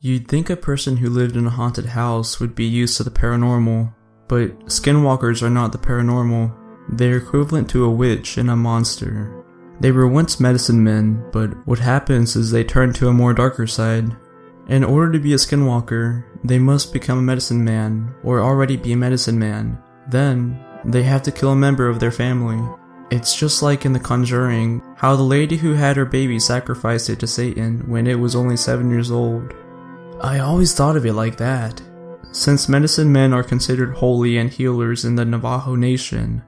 You'd think a person who lived in a haunted house would be used to the paranormal, but skinwalkers are not the paranormal. They're equivalent to a witch and a monster. They were once medicine men, but what happens is they turn to a more darker side. In order to be a skinwalker, they must become a medicine man or already be a medicine man. Then, they have to kill a member of their family. It's just like in The Conjuring, how the lady who had her baby sacrificed it to Satan when it was only 7 years old. I always thought of it like that. Since medicine men are considered holy and healers in the Navajo Nation,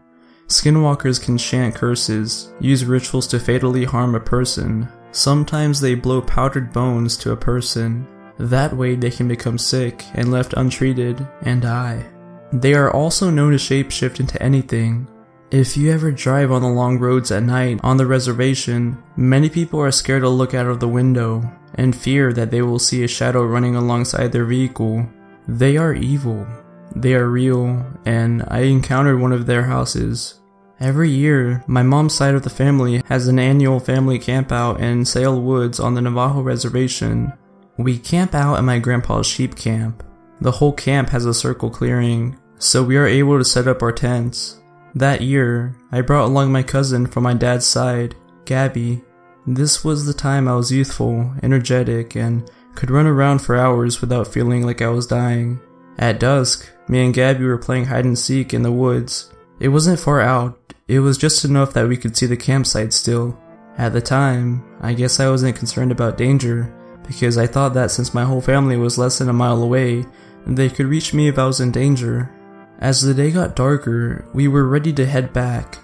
skinwalkers can chant curses, use rituals to fatally harm a person. Sometimes they blow powdered bones to a person. That way they can become sick and left untreated and die. They are also known to shapeshift into anything. If you ever drive on the long roads at night on the reservation, many people are scared to look out of the window and fear that they will see a shadow running alongside their vehicle. They are evil. They are real, and I encountered one of their houses. Every year, my mom's side of the family has an annual family campout in Sale Woods on the Navajo reservation. We camp out at my grandpa's sheep camp. The whole camp has a circle clearing, so we are able to set up our tents. That year, I brought along my cousin from my dad's side, Gabby. This was the time I was youthful, energetic, and could run around for hours without feeling like I was dying. At dusk, me and Gabby were playing hide and seek in the woods. It wasn't far out, it was just enough that we could see the campsite still. At the time, I guess I wasn't concerned about danger, because I thought that since my whole family was less than a mile away, they could reach me if I was in danger. As the day got darker, we were ready to head back.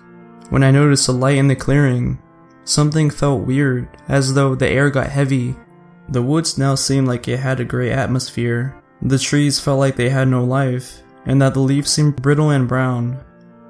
When I noticed a light in the clearing, something felt weird, as though the air got heavy. The woods now seemed like it had a gray atmosphere. The trees felt like they had no life, and that the leaves seemed brittle and brown.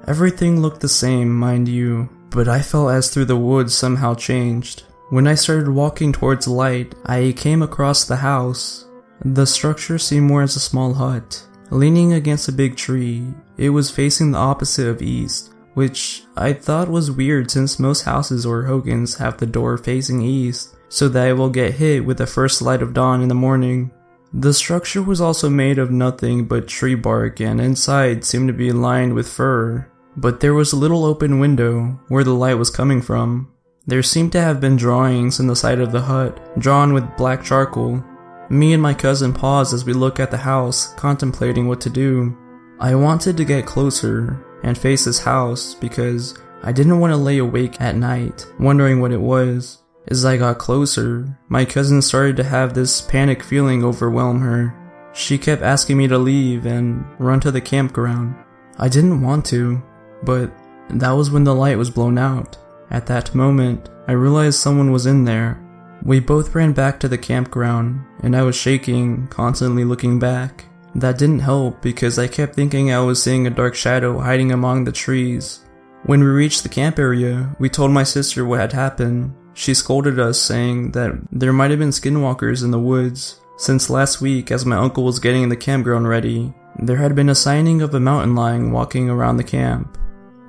Everything looked the same, mind you, but I felt as through the woods somehow changed. When I started walking towards light, I came across the house. The structure seemed more as a small hut. Leaning against a big tree, it was facing the opposite of east, which I thought was weird since most houses or hogans have the door facing east, so that it will get hit with the first light of dawn in the morning. The structure was also made of nothing but tree bark and inside seemed to be lined with fur, but there was a little open window where the light was coming from. There seemed to have been drawings in the side of the hut, drawn with black charcoal, me and my cousin paused as we looked at the house, contemplating what to do. I wanted to get closer and face this house because I didn't want to lay awake at night, wondering what it was. As I got closer, my cousin started to have this panic feeling overwhelm her. She kept asking me to leave and run to the campground. I didn't want to, but that was when the light was blown out. At that moment, I realized someone was in there we both ran back to the campground, and I was shaking, constantly looking back. That didn't help because I kept thinking I was seeing a dark shadow hiding among the trees. When we reached the camp area, we told my sister what had happened. She scolded us, saying that there might have been skinwalkers in the woods. Since last week, as my uncle was getting the campground ready, there had been a sighting of a mountain lion walking around the camp.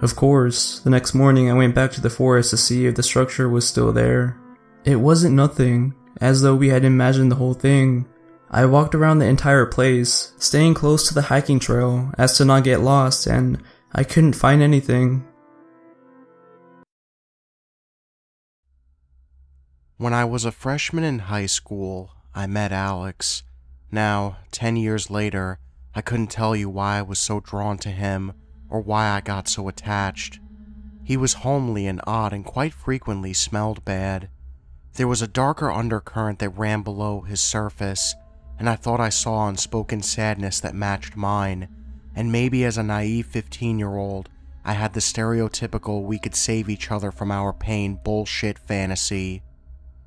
Of course, the next morning I went back to the forest to see if the structure was still there. It wasn't nothing, as though we had imagined the whole thing. I walked around the entire place, staying close to the hiking trail as to not get lost, and I couldn't find anything. When I was a freshman in high school, I met Alex. Now, 10 years later, I couldn't tell you why I was so drawn to him or why I got so attached. He was homely and odd and quite frequently smelled bad. There was a darker undercurrent that ran below his surface, and I thought I saw unspoken sadness that matched mine. And maybe as a naive 15 year old, I had the stereotypical we could save each other from our pain bullshit fantasy.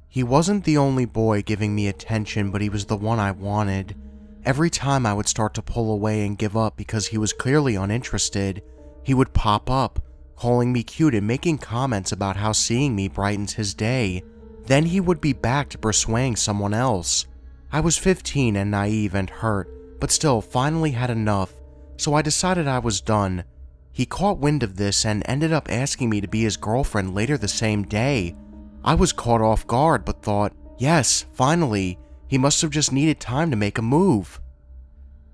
He wasn't the only boy giving me attention, but he was the one I wanted. Every time I would start to pull away and give up because he was clearly uninterested, he would pop up, calling me cute and making comments about how seeing me brightens his day. Then he would be back to pursuing someone else. I was 15 and naive and hurt, but still finally had enough, so I decided I was done. He caught wind of this and ended up asking me to be his girlfriend later the same day. I was caught off guard but thought, yes, finally, He must have just needed time to make a move.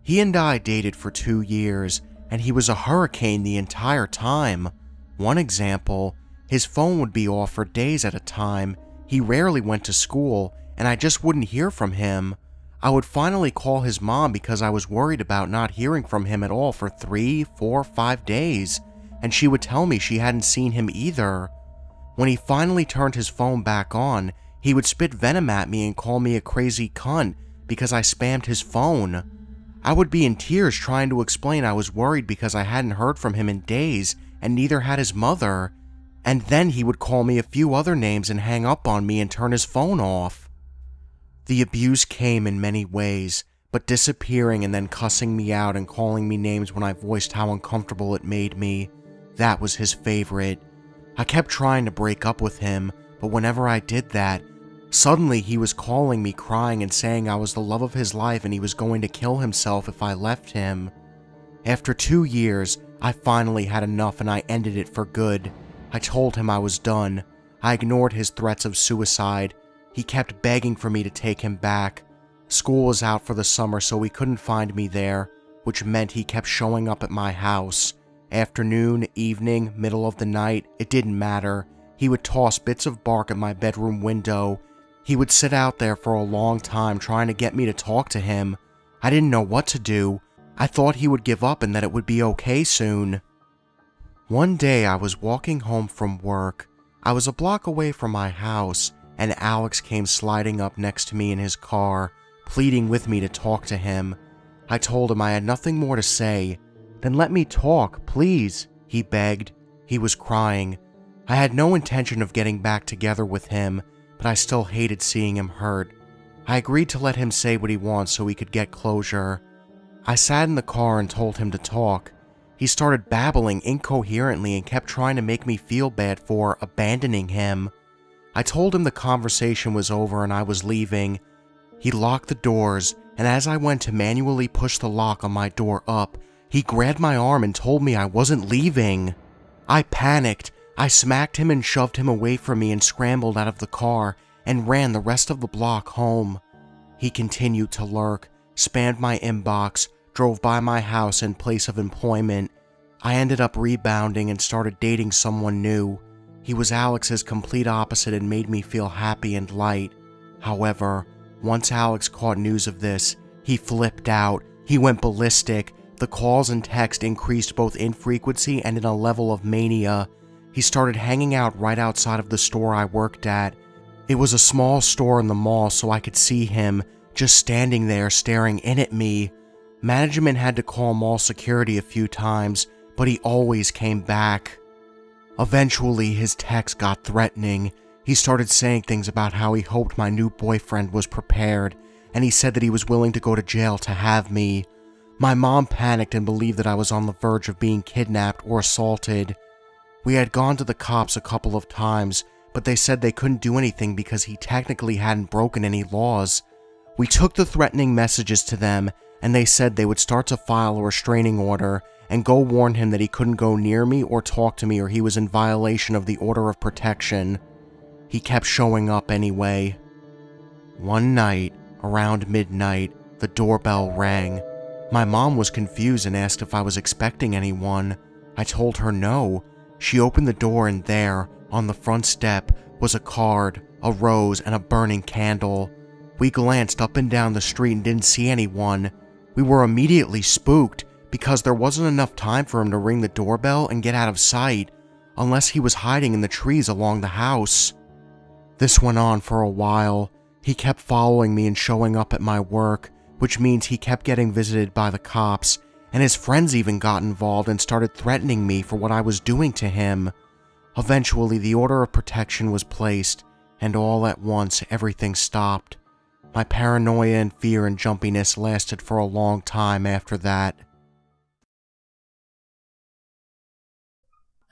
He and I dated for two years, and he was a hurricane the entire time. One example, his phone would be off for days at a time, he rarely went to school, and I just wouldn't hear from him. I would finally call his mom because I was worried about not hearing from him at all for three, four, five days, and she would tell me she hadn't seen him either. When he finally turned his phone back on, he would spit venom at me and call me a crazy cunt because I spammed his phone. I would be in tears trying to explain I was worried because I hadn't heard from him in days and neither had his mother. And then he would call me a few other names and hang up on me and turn his phone off. The abuse came in many ways, but disappearing and then cussing me out and calling me names when I voiced how uncomfortable it made me, that was his favorite. I kept trying to break up with him, but whenever I did that, suddenly he was calling me crying and saying I was the love of his life and he was going to kill himself if I left him. After two years, I finally had enough and I ended it for good. I told him I was done. I ignored his threats of suicide. He kept begging for me to take him back. School was out for the summer, so he couldn't find me there, which meant he kept showing up at my house. Afternoon, evening, middle of the night, it didn't matter. He would toss bits of bark at my bedroom window. He would sit out there for a long time trying to get me to talk to him. I didn't know what to do. I thought he would give up and that it would be okay soon. One day I was walking home from work. I was a block away from my house, and Alex came sliding up next to me in his car, pleading with me to talk to him. I told him I had nothing more to say. Then let me talk, please, he begged. He was crying. I had no intention of getting back together with him, but I still hated seeing him hurt. I agreed to let him say what he wants so we could get closure. I sat in the car and told him to talk. He started babbling incoherently and kept trying to make me feel bad for abandoning him. I told him the conversation was over and I was leaving. He locked the doors, and as I went to manually push the lock on my door up, he grabbed my arm and told me I wasn't leaving. I panicked. I smacked him and shoved him away from me and scrambled out of the car and ran the rest of the block home. He continued to lurk, spanned my inbox, drove by my house and place of employment. I ended up rebounding and started dating someone new. He was Alex's complete opposite and made me feel happy and light. However, once Alex caught news of this, he flipped out. He went ballistic. The calls and text increased both in frequency and in a level of mania. He started hanging out right outside of the store I worked at. It was a small store in the mall, so I could see him just standing there staring in at me. Management had to call mall security a few times, but he always came back. Eventually, his text got threatening. He started saying things about how he hoped my new boyfriend was prepared, and he said that he was willing to go to jail to have me. My mom panicked and believed that I was on the verge of being kidnapped or assaulted. We had gone to the cops a couple of times, but they said they couldn't do anything because he technically hadn't broken any laws. We took the threatening messages to them and they said they would start to file a restraining order and go warn him that he couldn't go near me or talk to me or he was in violation of the order of protection. He kept showing up anyway. One night, around midnight, the doorbell rang. My mom was confused and asked if I was expecting anyone. I told her no. She opened the door and there, on the front step, was a card, a rose, and a burning candle. We glanced up and down the street and didn't see anyone. We were immediately spooked because there wasn't enough time for him to ring the doorbell and get out of sight, unless he was hiding in the trees along the house. This went on for a while. He kept following me and showing up at my work, which means he kept getting visited by the cops, and his friends even got involved and started threatening me for what I was doing to him. Eventually, the order of protection was placed, and all at once everything stopped. My paranoia and fear and jumpiness lasted for a long time after that.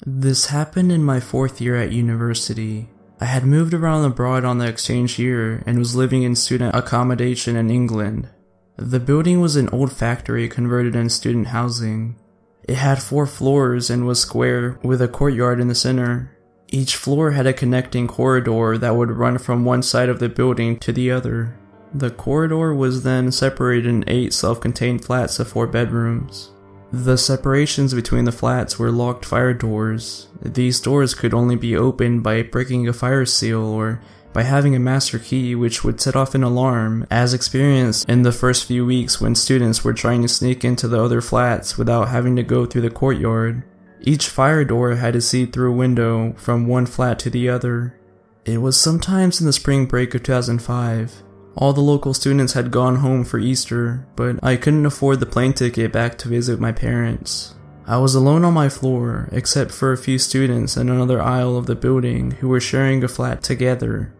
This happened in my fourth year at university. I had moved around abroad on the exchange year and was living in student accommodation in England. The building was an old factory converted into student housing. It had four floors and was square with a courtyard in the center. Each floor had a connecting corridor that would run from one side of the building to the other. The corridor was then separated in eight self contained flats of four bedrooms. The separations between the flats were locked fire doors. These doors could only be opened by breaking a fire seal or by having a master key which would set off an alarm, as experienced in the first few weeks when students were trying to sneak into the other flats without having to go through the courtyard. Each fire door had a see through window from one flat to the other. It was sometimes in the spring break of 2005. All the local students had gone home for Easter, but I couldn't afford the plane ticket back to visit my parents. I was alone on my floor, except for a few students in another aisle of the building who were sharing a flat together.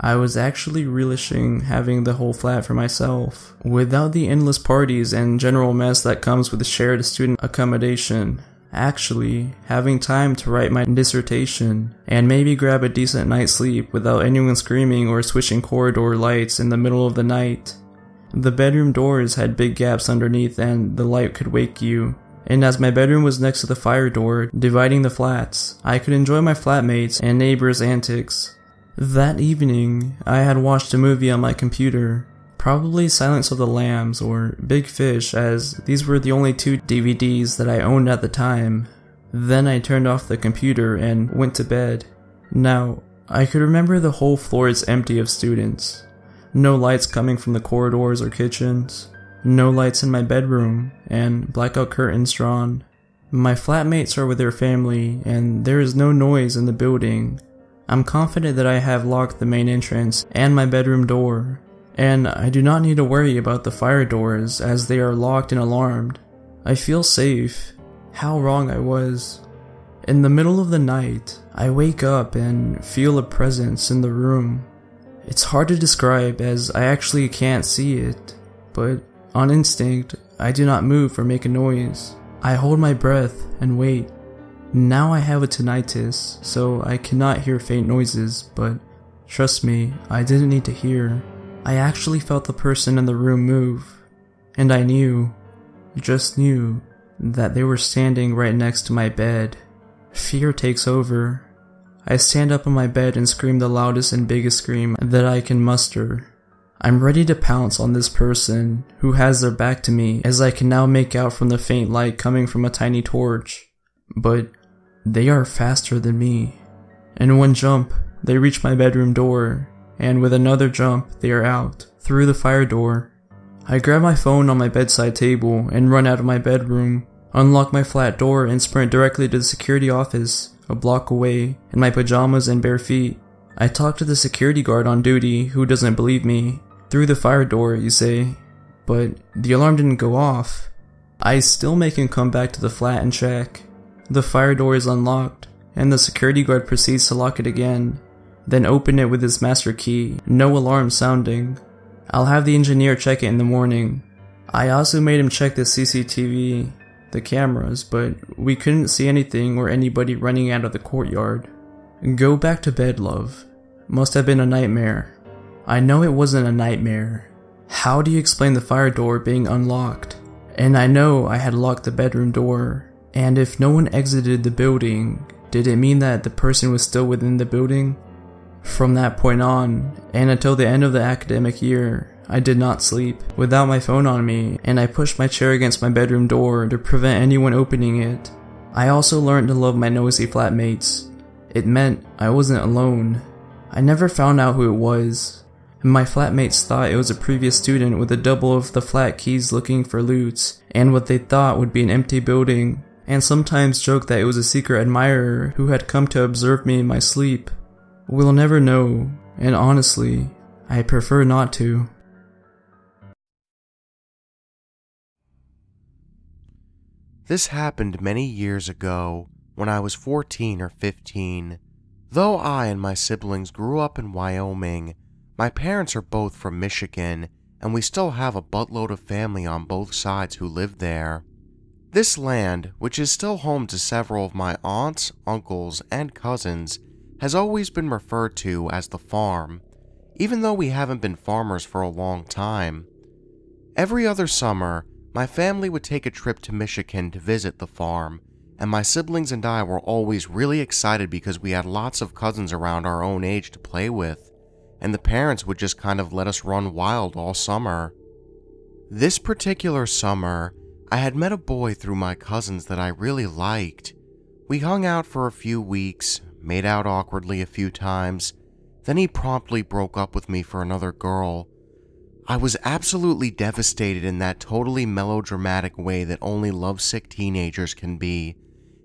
I was actually relishing having the whole flat for myself, without the endless parties and general mess that comes with shared student accommodation actually having time to write my dissertation and maybe grab a decent night's sleep without anyone screaming or switching corridor lights in the middle of the night. The bedroom doors had big gaps underneath and the light could wake you. And as my bedroom was next to the fire door, dividing the flats, I could enjoy my flatmates and neighbors' antics. That evening, I had watched a movie on my computer, Probably Silence of the Lambs or Big Fish, as these were the only two DVDs that I owned at the time. Then I turned off the computer and went to bed. Now, I could remember the whole floor is empty of students. No lights coming from the corridors or kitchens. No lights in my bedroom, and blackout curtains drawn. My flatmates are with their family, and there is no noise in the building. I'm confident that I have locked the main entrance and my bedroom door, and I do not need to worry about the fire doors as they are locked and alarmed. I feel safe. How wrong I was. In the middle of the night, I wake up and feel a presence in the room. It's hard to describe as I actually can't see it, but on instinct, I do not move or make a noise. I hold my breath and wait. Now I have a tinnitus, so I cannot hear faint noises, but trust me, I didn't need to hear. I actually felt the person in the room move, and I knew, just knew, that they were standing right next to my bed. Fear takes over. I stand up in my bed and scream the loudest and biggest scream that I can muster. I'm ready to pounce on this person who has their back to me as I can now make out from the faint light coming from a tiny torch. But they are faster than me. In one jump, they reach my bedroom door and with another jump, they are out, through the fire door. I grab my phone on my bedside table and run out of my bedroom, unlock my flat door, and sprint directly to the security office, a block away, in my pajamas and bare feet. I talk to the security guard on duty who doesn't believe me. Through the fire door, you say. But the alarm didn't go off. I still make him come back to the flat and check. The fire door is unlocked, and the security guard proceeds to lock it again then open it with his master key, no alarm sounding. I'll have the engineer check it in the morning. I also made him check the CCTV, the cameras, but we couldn't see anything or anybody running out of the courtyard. Go back to bed, love. Must have been a nightmare. I know it wasn't a nightmare. How do you explain the fire door being unlocked? And I know I had locked the bedroom door. And if no one exited the building, did it mean that the person was still within the building? From that point on, and until the end of the academic year, I did not sleep without my phone on me, and I pushed my chair against my bedroom door to prevent anyone opening it. I also learned to love my nosy flatmates. It meant I wasn't alone. I never found out who it was. My flatmates thought it was a previous student with a double of the flat keys looking for loots, and what they thought would be an empty building, and sometimes joked that it was a secret admirer who had come to observe me in my sleep. We'll never know, and honestly, I prefer not to. This happened many years ago when I was 14 or 15. Though I and my siblings grew up in Wyoming, my parents are both from Michigan, and we still have a buttload of family on both sides who live there. This land, which is still home to several of my aunts, uncles, and cousins, has always been referred to as the farm, even though we haven't been farmers for a long time. Every other summer, my family would take a trip to Michigan to visit the farm, and my siblings and I were always really excited because we had lots of cousins around our own age to play with, and the parents would just kind of let us run wild all summer. This particular summer, I had met a boy through my cousins that I really liked. We hung out for a few weeks, made out awkwardly a few times, then he promptly broke up with me for another girl. I was absolutely devastated in that totally melodramatic way that only lovesick teenagers can be,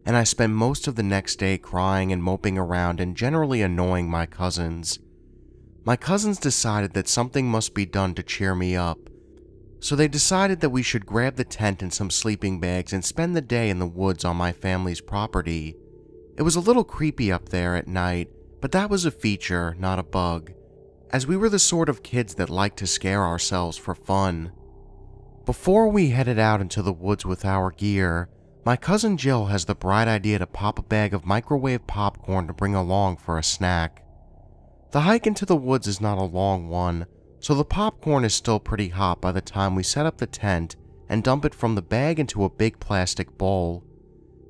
and I spent most of the next day crying and moping around and generally annoying my cousins. My cousins decided that something must be done to cheer me up, so they decided that we should grab the tent and some sleeping bags and spend the day in the woods on my family's property. It was a little creepy up there at night, but that was a feature, not a bug, as we were the sort of kids that liked to scare ourselves for fun. Before we headed out into the woods with our gear, my cousin Jill has the bright idea to pop a bag of microwave popcorn to bring along for a snack. The hike into the woods is not a long one, so the popcorn is still pretty hot by the time we set up the tent and dump it from the bag into a big plastic bowl.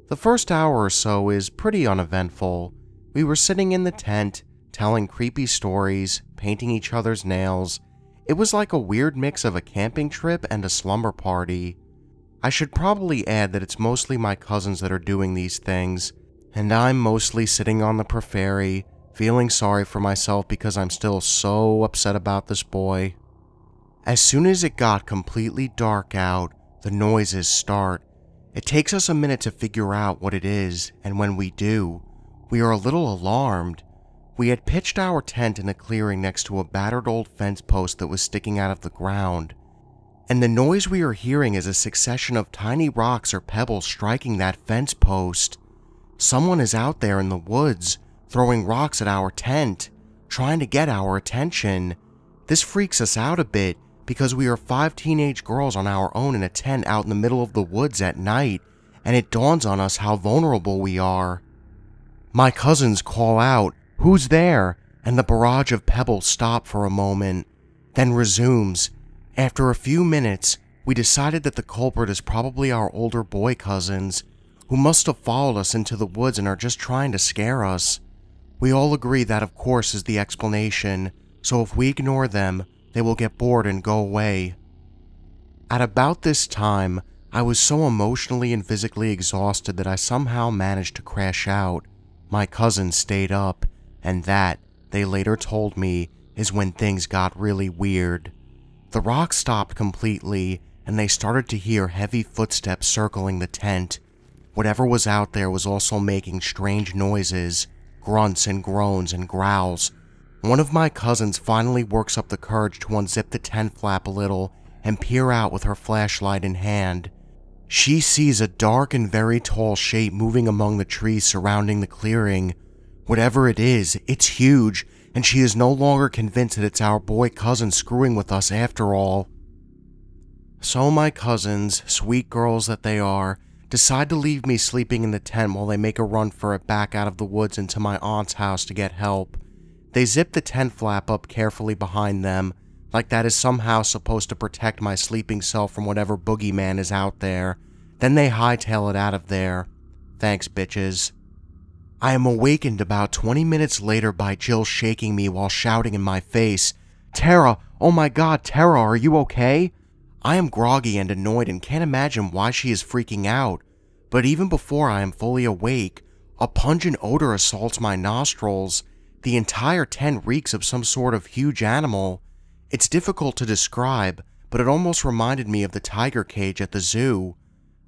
The first hour or so is pretty uneventful. We were sitting in the tent, telling creepy stories, painting each other's nails. It was like a weird mix of a camping trip and a slumber party. I should probably add that it's mostly my cousins that are doing these things, and I'm mostly sitting on the prairie, feeling sorry for myself because I'm still so upset about this boy. As soon as it got completely dark out, the noises start. It takes us a minute to figure out what it is, and when we do, we are a little alarmed. We had pitched our tent in a clearing next to a battered old fence post that was sticking out of the ground, and the noise we are hearing is a succession of tiny rocks or pebbles striking that fence post. Someone is out there in the woods, throwing rocks at our tent, trying to get our attention. This freaks us out a bit because we are five teenage girls on our own in a tent out in the middle of the woods at night, and it dawns on us how vulnerable we are. My cousins call out, Who's there? and the barrage of pebbles stop for a moment, then resumes. After a few minutes, we decided that the culprit is probably our older boy cousins, who must have followed us into the woods and are just trying to scare us. We all agree that, of course, is the explanation, so if we ignore them, they will get bored and go away. At about this time, I was so emotionally and physically exhausted that I somehow managed to crash out. My cousin stayed up, and that, they later told me, is when things got really weird. The rocks stopped completely, and they started to hear heavy footsteps circling the tent. Whatever was out there was also making strange noises, grunts and groans and growls. One of my cousins finally works up the courage to unzip the tent flap a little and peer out with her flashlight in hand. She sees a dark and very tall shape moving among the trees surrounding the clearing. Whatever it is, it's huge, and she is no longer convinced that it's our boy cousin screwing with us after all. So my cousins, sweet girls that they are, decide to leave me sleeping in the tent while they make a run for it back out of the woods into my aunt's house to get help. They zip the tent flap up carefully behind them, like that is somehow supposed to protect my sleeping self from whatever boogeyman is out there. Then they hightail it out of there. Thanks, bitches. I am awakened about 20 minutes later by Jill shaking me while shouting in my face, Tara, oh my god, Tara, are you okay? I am groggy and annoyed and can't imagine why she is freaking out, but even before I am fully awake, a pungent odor assaults my nostrils. The entire tent reeks of some sort of huge animal. It's difficult to describe, but it almost reminded me of the tiger cage at the zoo.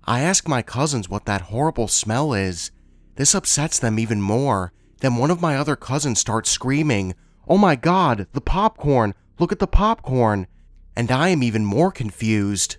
I ask my cousins what that horrible smell is. This upsets them even more. Then one of my other cousins starts screaming, Oh my god, the popcorn! Look at the popcorn! and I am even more confused.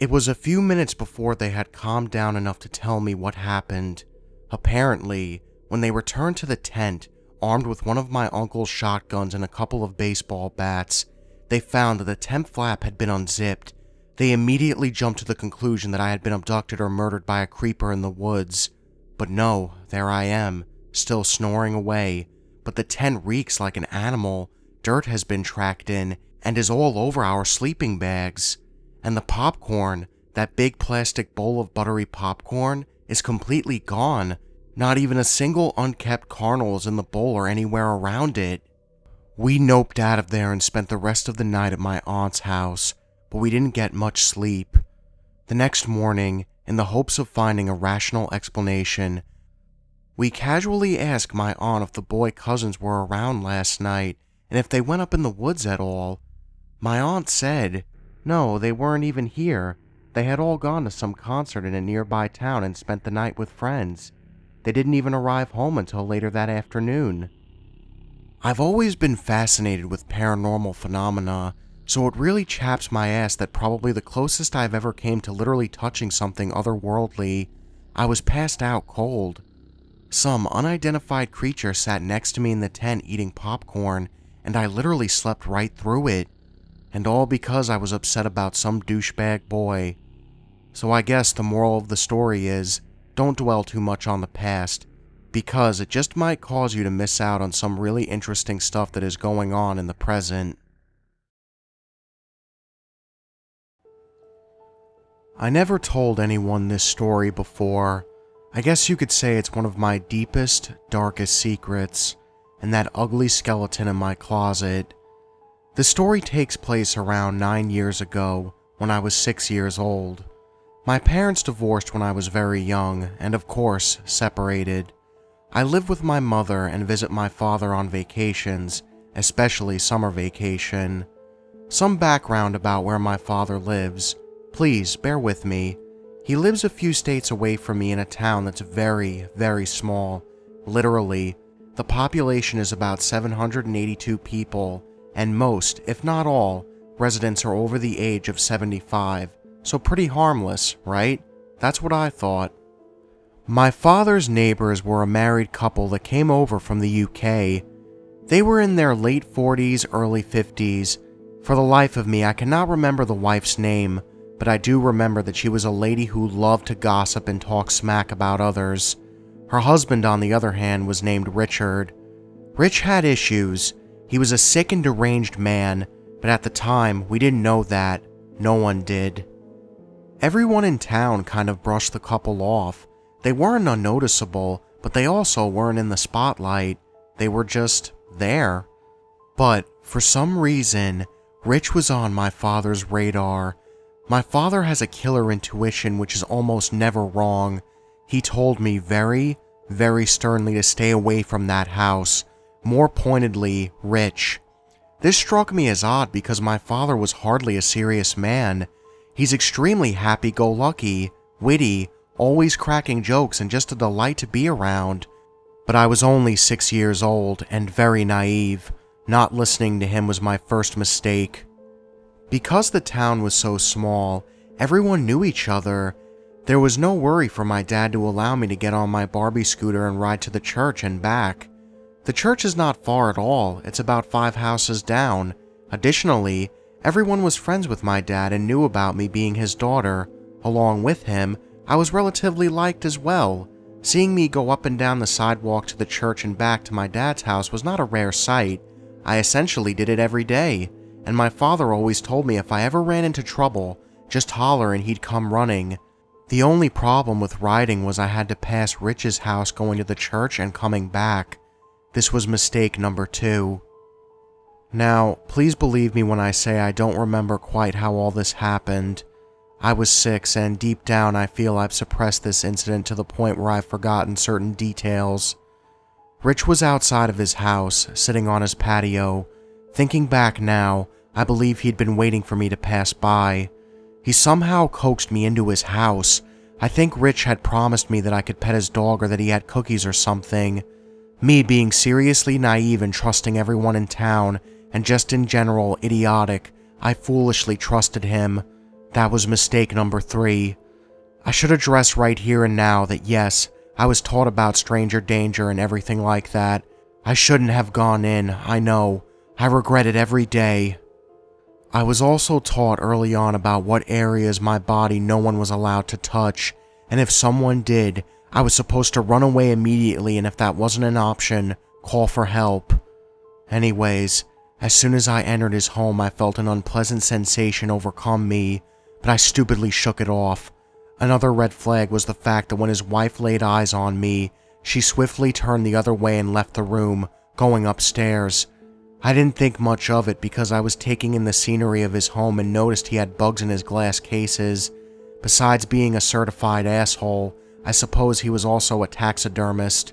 It was a few minutes before they had calmed down enough to tell me what happened. Apparently, when they returned to the tent, armed with one of my uncle's shotguns and a couple of baseball bats, they found that the tent flap had been unzipped. They immediately jumped to the conclusion that I had been abducted or murdered by a creeper in the woods. But no, there I am, still snoring away. But the tent reeks like an animal. Dirt has been tracked in, and is all over our sleeping bags. And the popcorn, that big plastic bowl of buttery popcorn, is completely gone. Not even a single unkept kernel is in the bowl or anywhere around it. We noped out of there and spent the rest of the night at my aunt's house, but we didn't get much sleep. The next morning, in the hopes of finding a rational explanation, we casually asked my aunt if the boy cousins were around last night and if they went up in the woods at all. My aunt said, no, they weren't even here. They had all gone to some concert in a nearby town and spent the night with friends. They didn't even arrive home until later that afternoon. I've always been fascinated with paranormal phenomena, so it really chaps my ass that probably the closest I've ever came to literally touching something otherworldly, I was passed out cold. Some unidentified creature sat next to me in the tent eating popcorn, and I literally slept right through it. And all because I was upset about some douchebag boy. So I guess the moral of the story is don't dwell too much on the past, because it just might cause you to miss out on some really interesting stuff that is going on in the present. I never told anyone this story before. I guess you could say it's one of my deepest, darkest secrets, and that ugly skeleton in my closet. The story takes place around nine years ago, when I was six years old. My parents divorced when I was very young, and of course, separated. I live with my mother and visit my father on vacations, especially summer vacation. Some background about where my father lives. Please, bear with me. He lives a few states away from me in a town that's very, very small. Literally, the population is about 782 people, and most, if not all, residents are over the age of 75, so pretty harmless, right? That's what I thought. My father's neighbors were a married couple that came over from the UK. They were in their late 40s, early 50s. For the life of me, I cannot remember the wife's name, but I do remember that she was a lady who loved to gossip and talk smack about others. Her husband, on the other hand, was named Richard. Rich had issues. He was a sick and deranged man, but at the time, we didn't know that. No one did. Everyone in town kind of brushed the couple off, they weren't unnoticeable, but they also weren't in the spotlight. They were just there. But for some reason, Rich was on my father's radar. My father has a killer intuition which is almost never wrong. He told me very, very sternly to stay away from that house. More pointedly, Rich. This struck me as odd because my father was hardly a serious man. He's extremely happy-go-lucky, witty, always cracking jokes and just a delight to be around. But I was only six years old and very naive. Not listening to him was my first mistake. Because the town was so small, everyone knew each other. There was no worry for my dad to allow me to get on my Barbie scooter and ride to the church and back. The church is not far at all, it's about five houses down. Additionally, everyone was friends with my dad and knew about me being his daughter. Along with him, I was relatively liked as well. Seeing me go up and down the sidewalk to the church and back to my dad's house was not a rare sight. I essentially did it every day, and my father always told me if I ever ran into trouble, just holler and he'd come running. The only problem with riding was I had to pass Rich's house going to the church and coming back. This was mistake number two. Now, please believe me when I say I don't remember quite how all this happened. I was six, and deep down I feel I've suppressed this incident to the point where I've forgotten certain details. Rich was outside of his house, sitting on his patio. Thinking back now, I believe he'd been waiting for me to pass by. He somehow coaxed me into his house. I think Rich had promised me that I could pet his dog or that he had cookies or something. Me being seriously naive and trusting everyone in town, and just in general idiotic, I foolishly trusted him. That was mistake number three. I should address right here and now that yes, I was taught about stranger danger and everything like that. I shouldn't have gone in, I know. I regret it every day. I was also taught early on about what areas my body no one was allowed to touch, and if someone did, I was supposed to run away immediately and if that wasn't an option, call for help. Anyways, as soon as I entered his home I felt an unpleasant sensation overcome me, but I stupidly shook it off. Another red flag was the fact that when his wife laid eyes on me, she swiftly turned the other way and left the room, going upstairs. I didn't think much of it because I was taking in the scenery of his home and noticed he had bugs in his glass cases. Besides being a certified asshole, I suppose he was also a taxidermist.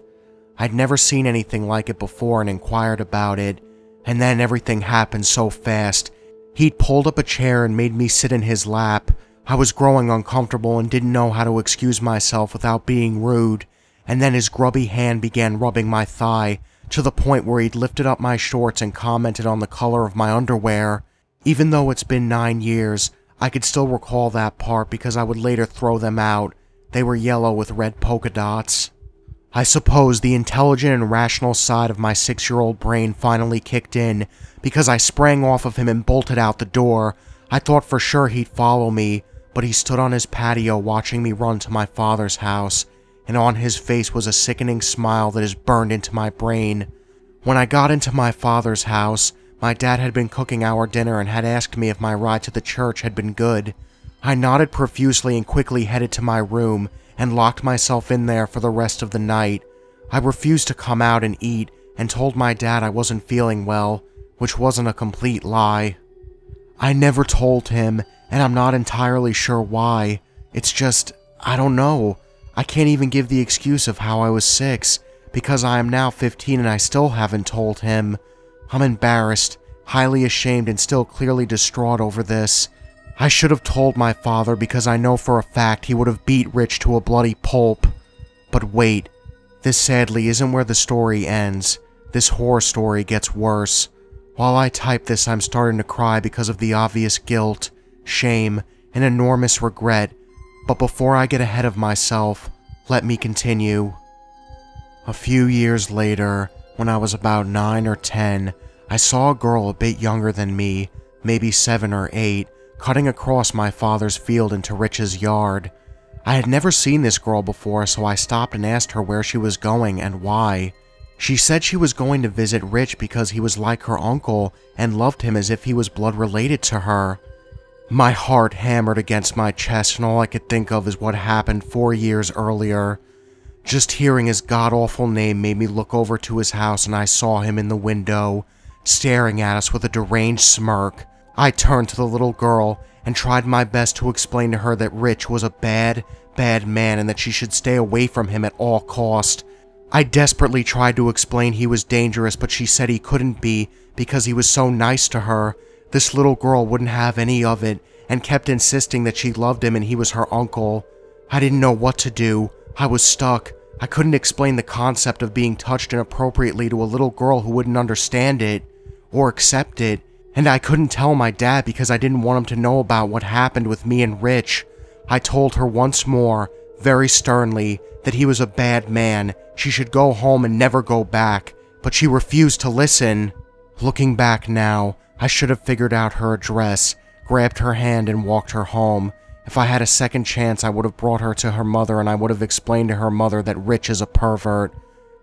I'd never seen anything like it before and inquired about it, and then everything happened so fast. He'd pulled up a chair and made me sit in his lap. I was growing uncomfortable and didn't know how to excuse myself without being rude, and then his grubby hand began rubbing my thigh to the point where he'd lifted up my shorts and commented on the color of my underwear. Even though it's been nine years, I could still recall that part because I would later throw them out. They were yellow with red polka dots. I suppose the intelligent and rational side of my six year old brain finally kicked in because I sprang off of him and bolted out the door. I thought for sure he'd follow me, but he stood on his patio watching me run to my father's house, and on his face was a sickening smile that is burned into my brain. When I got into my father's house, my dad had been cooking our dinner and had asked me if my ride to the church had been good. I nodded profusely and quickly headed to my room and locked myself in there for the rest of the night. I refused to come out and eat and told my dad I wasn't feeling well, which wasn't a complete lie. I never told him, and I'm not entirely sure why. It's just, I don't know. I can't even give the excuse of how I was six, because I am now 15 and I still haven't told him. I'm embarrassed, highly ashamed, and still clearly distraught over this. I should have told my father because I know for a fact he would have beat Rich to a bloody pulp. But wait, this sadly isn't where the story ends. This horror story gets worse. While I type this, I'm starting to cry because of the obvious guilt, shame, and enormous regret. But before I get ahead of myself, let me continue. A few years later, when I was about 9 or 10, I saw a girl a bit younger than me, maybe 7 or 8, cutting across my father's field into Rich's yard. I had never seen this girl before, so I stopped and asked her where she was going and why. She said she was going to visit Rich because he was like her uncle and loved him as if he was blood related to her. My heart hammered against my chest, and all I could think of is what happened four years earlier. Just hearing his god awful name made me look over to his house, and I saw him in the window, staring at us with a deranged smirk. I turned to the little girl and tried my best to explain to her that Rich was a bad, bad man and that she should stay away from him at all cost. I desperately tried to explain he was dangerous, but she said he couldn't be because he was so nice to her. This little girl wouldn't have any of it and kept insisting that she loved him and he was her uncle. I didn't know what to do. I was stuck. I couldn't explain the concept of being touched inappropriately to a little girl who wouldn't understand it or accept it. And I couldn't tell my dad because I didn't want him to know about what happened with me and Rich. I told her once more, very sternly, that he was a bad man, she should go home and never go back, but she refused to listen. Looking back now, I should have figured out her address, grabbed her hand, and walked her home. If I had a second chance, I would have brought her to her mother and I would have explained to her mother that Rich is a pervert.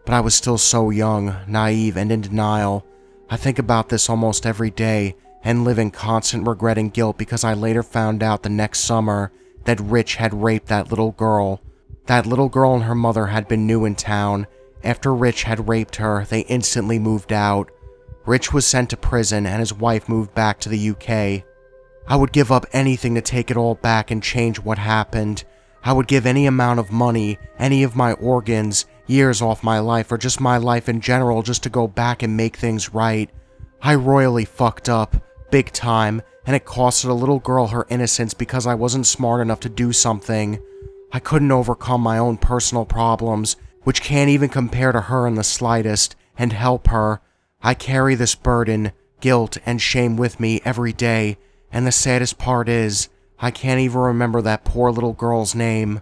But I was still so young, naive, and in denial. I think about this almost every day and live in constant regret and guilt because I later found out the next summer that Rich had raped that little girl. That little girl and her mother had been new in town. After Rich had raped her, they instantly moved out. Rich was sent to prison and his wife moved back to the UK. I would give up anything to take it all back and change what happened. I would give any amount of money, any of my organs, years off my life, or just my life in general just to go back and make things right. I royally fucked up, big time, and it costed a little girl her innocence because I wasn't smart enough to do something. I couldn't overcome my own personal problems, which can't even compare to her in the slightest, and help her. I carry this burden, guilt, and shame with me every day, and the saddest part is, I can't even remember that poor little girl's name.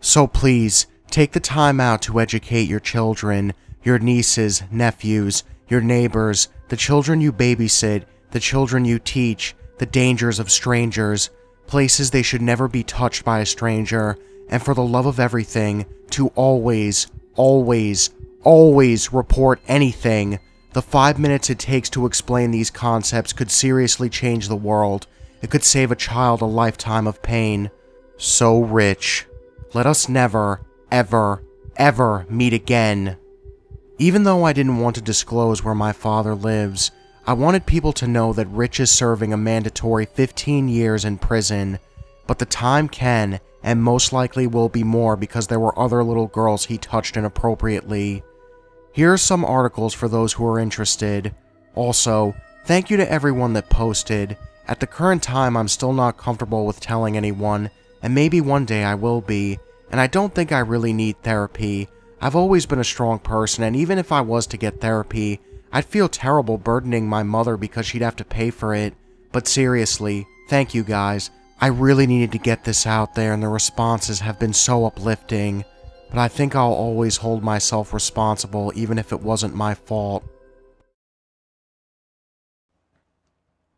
So please, take the time out to educate your children, your nieces, nephews, your neighbors, the children you babysit, the children you teach, the dangers of strangers, places they should never be touched by a stranger, and for the love of everything, to always, always, always report anything. The five minutes it takes to explain these concepts could seriously change the world. It could save a child a lifetime of pain. So rich. Let us never, ever, ever meet again. Even though I didn't want to disclose where my father lives, I wanted people to know that Rich is serving a mandatory 15 years in prison, but the time can and most likely will be more because there were other little girls he touched inappropriately. Here are some articles for those who are interested. Also, thank you to everyone that posted. At the current time, I'm still not comfortable with telling anyone, and maybe one day I will be, and I don't think I really need therapy. I've always been a strong person, and even if I was to get therapy, I'd feel terrible burdening my mother because she'd have to pay for it. But seriously, thank you guys. I really needed to get this out there, and the responses have been so uplifting. But I think I'll always hold myself responsible, even if it wasn't my fault.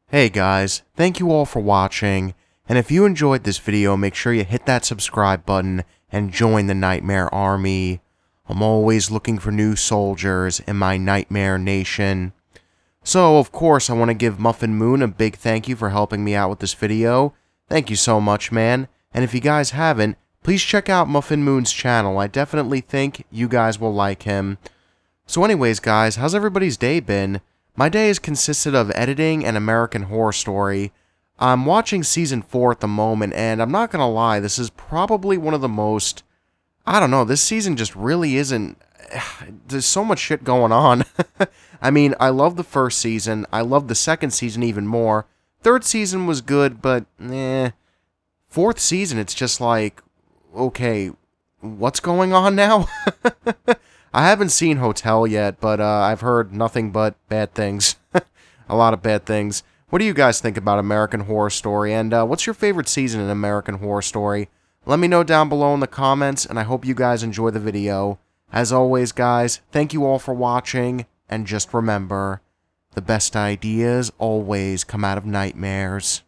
Hey guys, thank you all for watching, and if you enjoyed this video, make sure you hit that subscribe button and join the Nightmare Army. I'm always looking for new soldiers in my Nightmare Nation. So, of course, I want to give Muffin Moon a big thank you for helping me out with this video. Thank you so much, man. And if you guys haven't, please check out Muffin Moon's channel. I definitely think you guys will like him. So anyways, guys, how's everybody's day been? My day has consisted of editing an American Horror Story. I'm watching season 4 at the moment, and I'm not gonna lie, this is probably one of the most I don't know, this season just really isn't. There's so much shit going on. I mean, I love the first season. I love the second season even more. Third season was good, but eh. Fourth season, it's just like, okay, what's going on now? I haven't seen Hotel yet, but uh, I've heard nothing but bad things. A lot of bad things. What do you guys think about American Horror Story? And uh, what's your favorite season in American Horror Story? Let me know down below in the comments, and I hope you guys enjoy the video. As always, guys, thank you all for watching, and just remember, the best ideas always come out of nightmares.